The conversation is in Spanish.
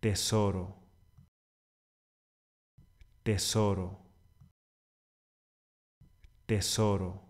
tesoro, tesoro, tesoro.